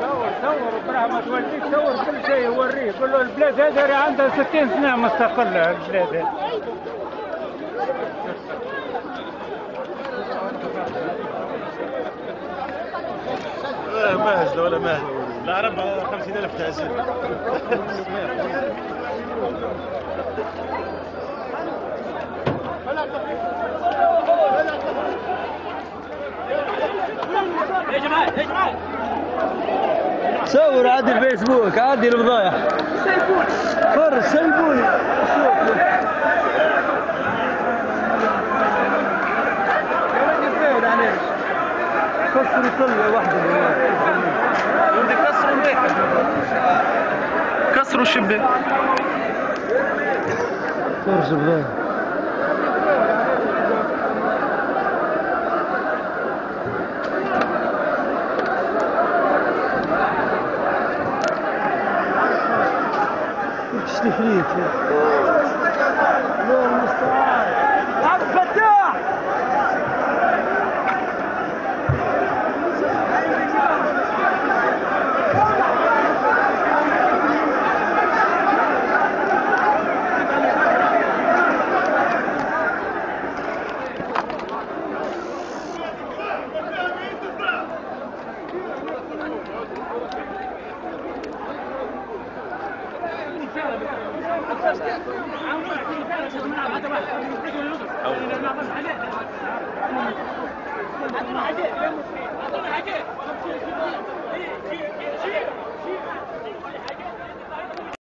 صور صور إبراهيم توليك صور كل شيء وريه قول له البلاد هذه عندها 60 سنة مستقله البلاد هذه ماهز ولا ماهز العرب 50000 تعزيز. صور عادي الفيسبوك عادي الفضايح فر سيبوني. كسروا كل واحدة ودي كسروا كسروا الشباك فرش فضايح إيش تفريط عطونا